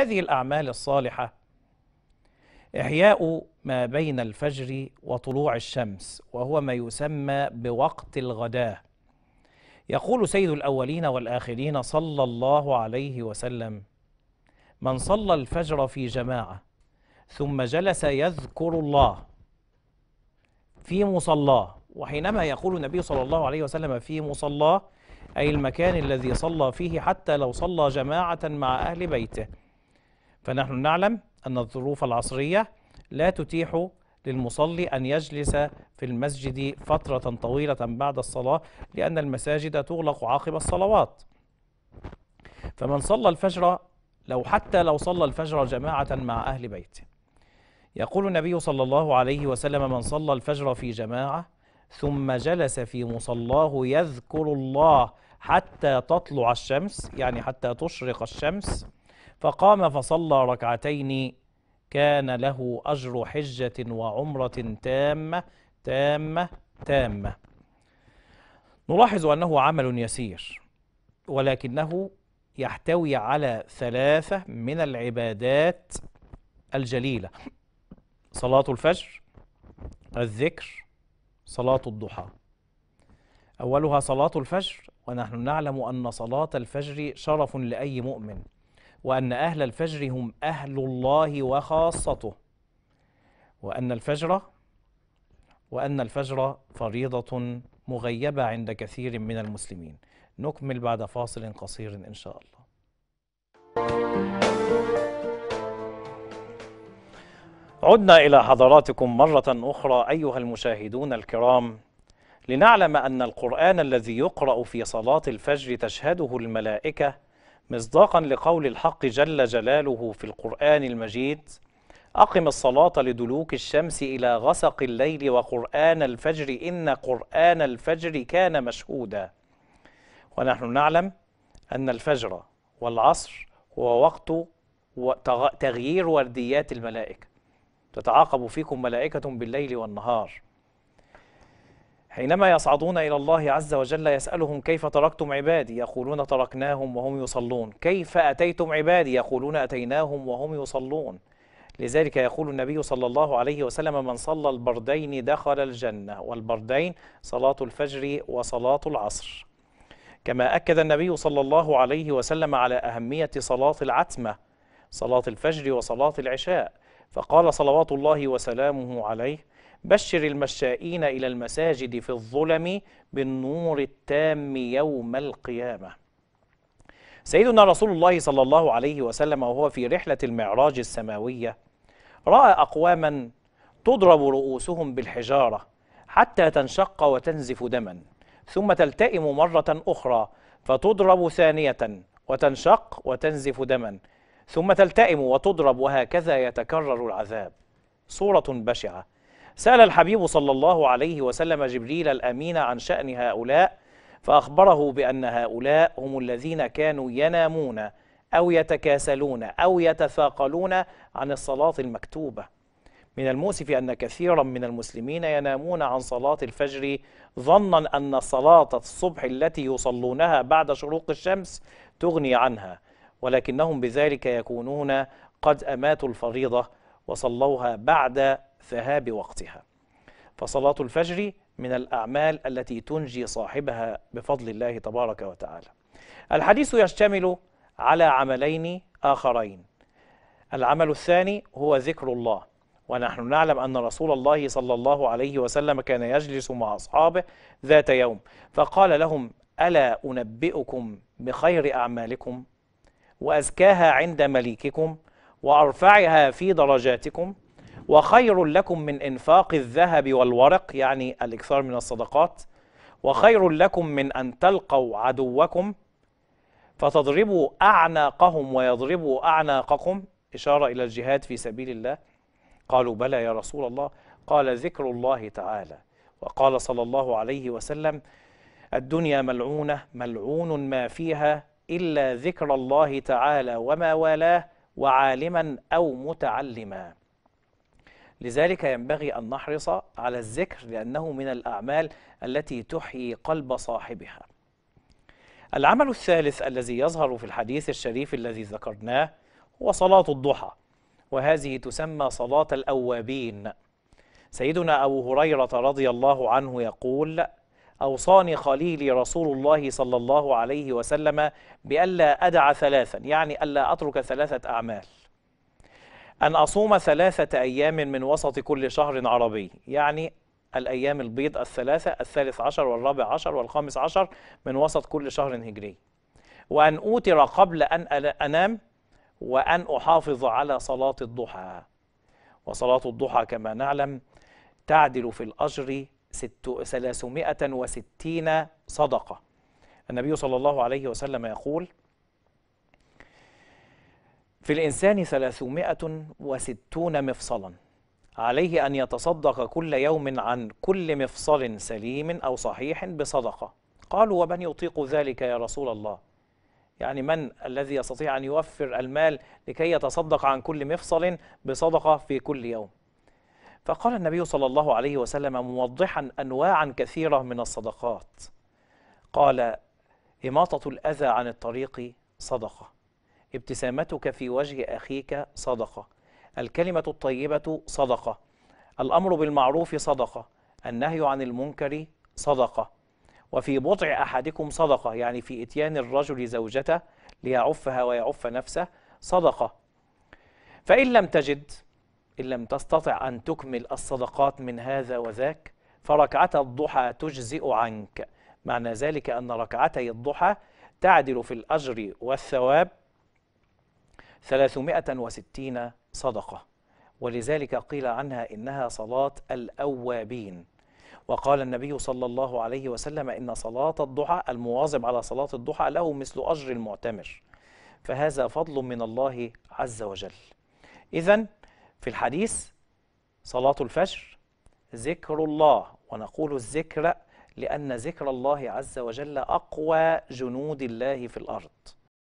هذه الأعمال الصالحة. إحياء ما بين الفجر وطلوع الشمس وهو ما يسمى بوقت الغداة يقول سيد الأولين والآخرين صلى الله عليه وسلم من صلى الفجر في جماعة ثم جلس يذكر الله في مصلاه وحينما يقول النبي صلى الله عليه وسلم في مصلاه أي المكان الذي صلى فيه حتى لو صلى جماعة مع أهل بيته فنحن نعلم أن الظروف العصرية لا تتيح للمصلي أن يجلس في المسجد فترة طويلة بعد الصلاة لأن المساجد تغلق عقب الصلوات. فمن صلى الفجر لو حتى لو صلى الفجر جماعة مع أهل بيته يقول النبي صلى الله عليه وسلم من صلى الفجر في جماعة ثم جلس في مصلاه يذكر الله حتى تطلع الشمس يعني حتى تشرق الشمس فقام فصلى ركعتين. كان له أجر حجة وعمرة تامة تامة تامة. نلاحظ أنه عمل يسير ولكنه يحتوي على ثلاثة من العبادات الجليلة صلاة الفجر الذكر صلاة الضحى. أولها صلاة الفجر ونحن نعلم أن صلاة الفجر شرف لأي مؤمن. وأن أهل الفجر هم أهل الله وخاصته. وأن الفجر وأن الفجر فريضة مغيبة عند كثير من المسلمين. نكمل بعد فاصل قصير إن شاء الله. عدنا إلى حضراتكم مرة أخرى أيها المشاهدون الكرام لنعلم أن القرآن الذي يقرأ في صلاة الفجر تشهده الملائكة مصداقا لقول الحق جل جلاله في القرآن المجيد أقم الصلاة لدلوك الشمس إلى غسق الليل وقرآن الفجر إن قرآن الفجر كان مشهودا. ونحن نعلم أن الفجر والعصر هو وقت تغيير ورديات الملائكة. تتعاقب فيكم ملائكة بالليل والنهار. حينما يصعدون إلى الله عز وجل يسألهم كيف تركتم عبادي يقولون تركناهم وهم يصلون. كيف أتيتم عبادي؟ يقولون أتيناهم وهم يصلون. لذلك يقول النبي صلى الله عليه وسلم من صلى البردين دخل الجنة والبردين صلاة الفجر وصلاة العصر. كما أكد النبي صلى الله عليه وسلم على أهمية صلاة العتمة صلاة الفجر وصلاة العشاء. فقال صلوات الله وسلامه عليه بشر المشائين إلى المساجد في الظلم بالنور التام يوم القيامة. سيدنا رسول الله صلى الله عليه وسلم وهو في رحلة المعراج السماوية رأى أقواما تضرب رؤوسهم بالحجارة حتى تنشق وتنزف دما ثم تلتئم مرة أخرى فتضرب ثانية وتنشق وتنزف دما ثم تلتئم وتضرب وهكذا يتكرر العذاب. صورة بشعة سأل الحبيب صلى الله عليه وسلم جبريل الأمين عن شأن هؤلاء فأخبره بأن هؤلاء هم الذين كانوا ينامون أو يتكاسلون أو يتثاقلون عن الصلاة المكتوبة. من المؤسف أن كثيرا من المسلمين ينامون عن صلاة الفجر ظنا أن صلاة الصبح التي يصلونها بعد شروق الشمس تغني عنها ولكنهم بذلك يكونون قد أماتوا الفريضة وصلوها بعد ذهاب وقتها. فصلاة الفجر من الأعمال التي تنجي صاحبها بفضل الله تبارك وتعالى. الحديث يشتمل على عملين آخرين. العمل الثاني هو ذكر الله. ونحن نعلم أن رسول الله صلى الله عليه وسلم كان يجلس مع أصحابه ذات يوم. فقال لهم ألا أنبئكم بخير أعمالكم؟ وأزكاها عند مليككم؟ وأرفعها في درجاتكم؟ وخير لكم من إنفاق الذهب والورق يعني الإكثار من الصدقات. وخير لكم من أن تلقوا عدوكم فتضربوا أعناقهم ويضربوا أعناقكم. إشارة إلى الجهاد في سبيل الله. قالوا بلى يا رسول الله. قال ذكر الله تعالى. وقال صلى الله عليه وسلم الدنيا ملعونة ملعون ما فيها إلا ذكر الله تعالى وما والاه وعالما أو متعلما. لذلك ينبغي أن نحرص على الذكر لأنه من الأعمال التي تحيي قلب صاحبها. العمل الثالث الذي يظهر في الحديث الشريف الذي ذكرناه وصلاة الضحى وهذه تسمى صلاة الأوابين. سيدنا أبو هريرة رضي الله عنه يقول أوصاني خليلي رسول الله صلى الله عليه وسلم بألا أدع ثلاثا يعني ألا أترك ثلاثة أعمال. أن أصوم ثلاثة أيام من وسط كل شهر عربي. يعني الأيام البيض الثلاثة الثالث عشر والرابع عشر والخامس عشر من وسط كل شهر هجري. وأن أوتر قبل أن أنام وأن أحافظ على صلاة الضحى. وصلاة الضحى كما نعلم تعدل في الأجر ثلاثمائة وستين صدقة. النبي صلى الله عليه وسلم يقول في الإنسان ثلاثمائة وستون مفصلا عليه أن يتصدق كل يوم عن كل مفصل سليم أو صحيح بصدقة. قالوا ومن يطيق ذلك يا رسول الله؟ يعني من الذي يستطيع أن يوفر المال لكي يتصدق عن كل مفصل بصدقة في كل يوم؟ فقال النبي صلى الله عليه وسلم موضحا أنواعا كثيرة من الصدقات. قال إماطة الأذى عن الطريق صدقة. ابتسامتك في وجه أخيك صدقة. الكلمة الطيبة صدقة. الأمر بالمعروف صدقة. النهي عن المنكر صدقة. وفي بضع أحدكم صدقة يعني في إتيان الرجل زوجته ليعفها ويعف نفسه صدقة. فإن لم تجد إن لم تستطع أن تكمل الصدقات من هذا وذاك فركعة الضحى تجزئ عنك. معنى ذلك أن ركعتي الضحى تعدل في الأجر والثواب 360 صدقة. ولذلك قيل عنها إنها صلاة الأوابين. وقال النبي صلى الله عليه وسلم إن صلاة الضحى المواظب على صلاة الضحى له مثل أجر المعتمر. فهذا فضل من الله عز وجل. إذا في الحديث صلاة الفجر ذكر الله ونقول الذكر لأن ذكر الله عز وجل أقوى جنود الله في الأرض.